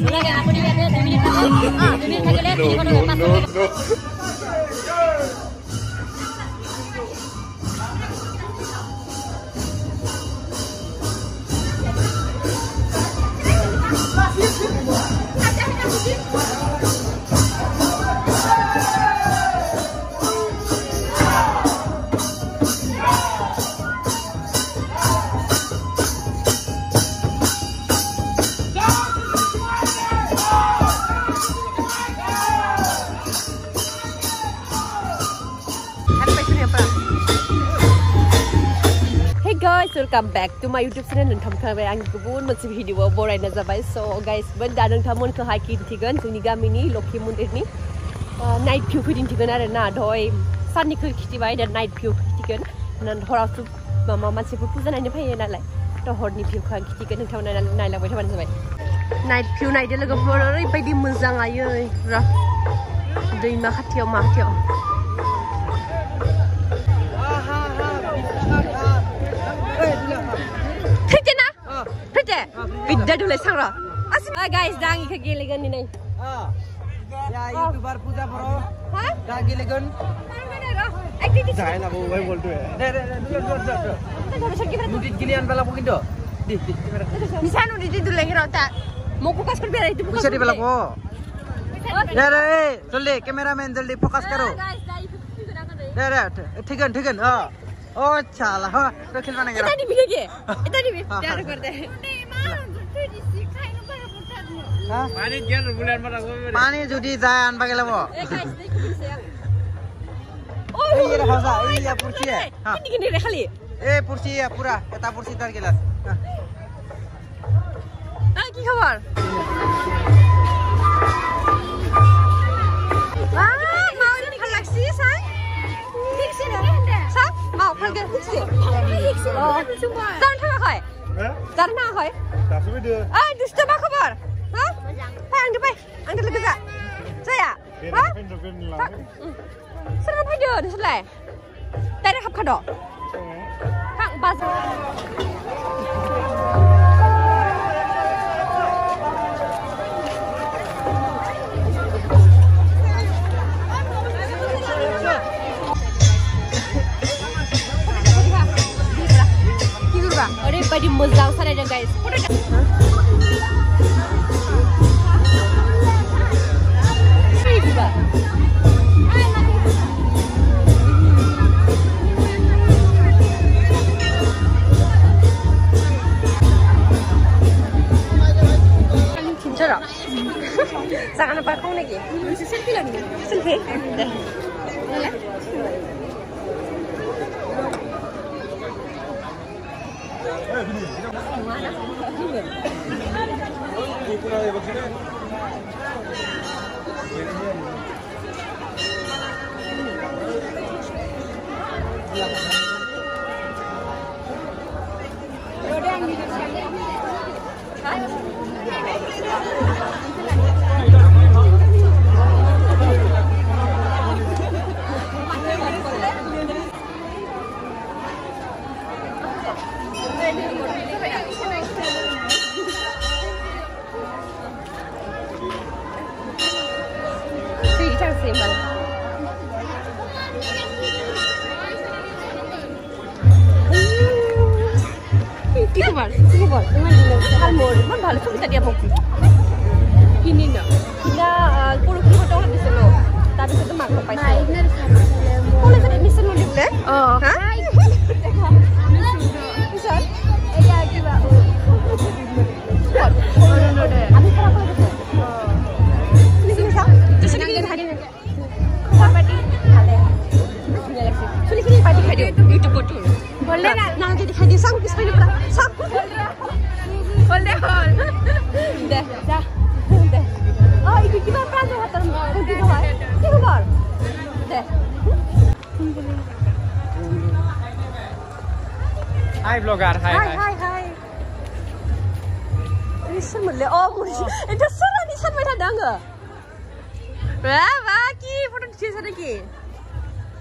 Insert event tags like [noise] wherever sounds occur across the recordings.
누나가 아무리 해도 누밀 타길래 누밀 타길래 비밀번호 몇 번. welcome back to my YouTube channel. Nung tamkang ba ang gubun, video ba ay nazabay. So guys, ben dadang tamon ka hike din tigan, tuniga mini, loki mun din uh, Night view ko din tigan na rin na doy. Sa ni ko night view ko tigan. Nan hora mama man si pupu zan ani pa yan alay. To view ko ang kiti kan nung Night view na ide lagap mo rin, pwede mo zang ayo. kerja. Bidah dulu sangra. Asli. Hai ah, guys, dangi kaki legan ni nai. Ah. Ya ah. youtuber puja bro. Hah? Dangi legan. Jangan aku, aku mau ओ चाला हो रोकिल बने गयो यता TV के यता TV गर्दै पानी पानी जुटी आन ए गाइस देखि ये ये है किन रे खाली ए पूरा तार खबर 한개 혹시 혹시 다른 차가 가해 다른 차가 가해 다 소비드 아 진짜 막아봐 어? 빨리 앉아 빨리 앉아 들고 가 자야 어? 사람 팔려 내 손에 때려 합카도 방 빠져 [laughs] Saka na parkong nag-i? Selfie lang yun. Selfie? Wala? Selfie. Ang mga দিয়া পকি কিনি না পৰশিৰ ভাবিছো তাৰপিছতো মাংস পানী দে nanti dihaji sanggup bisa nyebra sanggup boleh hol deh dah deh ah itu kita pernah tuh hater mau kita mau kita mau deh vlogger, hai hai hai hai. Ini semula, oh, mulai. Ini semula ni semula dah enggak. Wah, wah, ki, foto di sini lagi.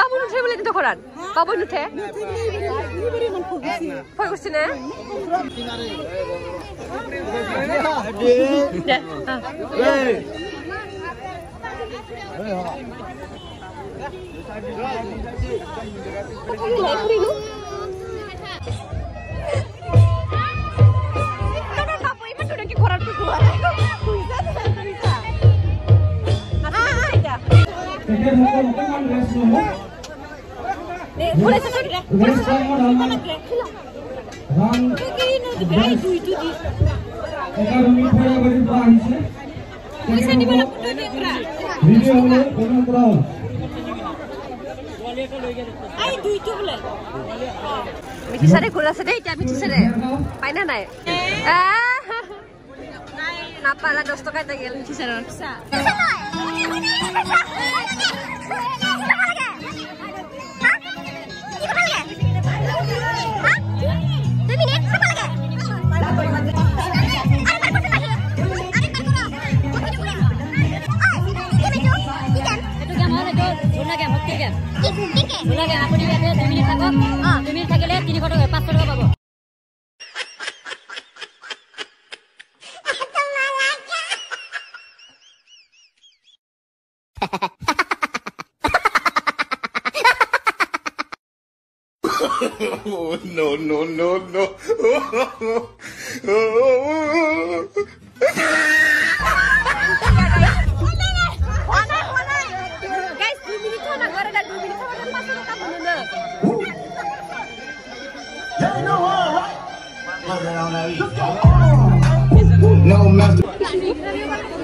পাবন উঠে বলে কিন্তু খরার পাবন উঠে ভয় করছি না মিঠিচাৰে খোল আছে দেই এতিয়া মিঠিচাৰে পাই না নাই নাপালা দহ টকাই থাকিল মিঠিচাৰ Yeah. Oh, no, no, no, no. Oh, oh,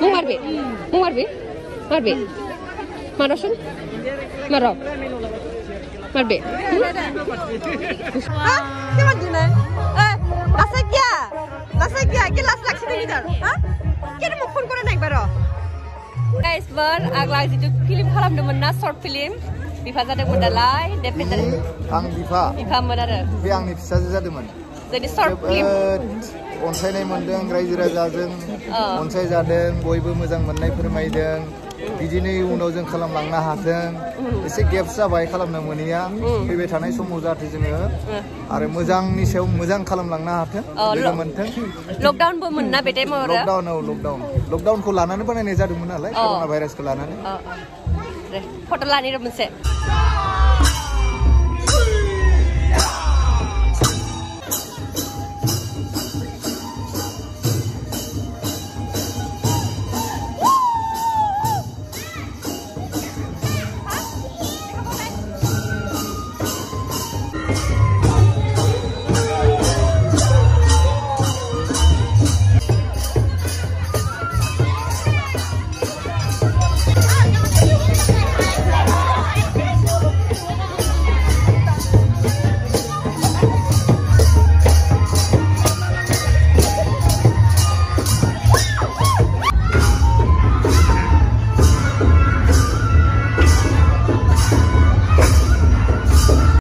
Mu marbe, mu marbe, no, no, পারবে অনসাইনাই মন্দ রাইজো রাজা অনসাই যাদ বয় মজা মানায় ফরমাইদ बिदिनो इयुनाव जों खालामलांनो हाथों एसे गेप जाबाय खालामनो मोनैया फैबाय थानाय समाव जाहाथे जोङो आरो मोजांनि सायाव लकडाउन औ लकडाउन को लानानै बनाने जादोंमोन नालाय कर'ना भाइरासखौ लानानै फट' लानि मोनसे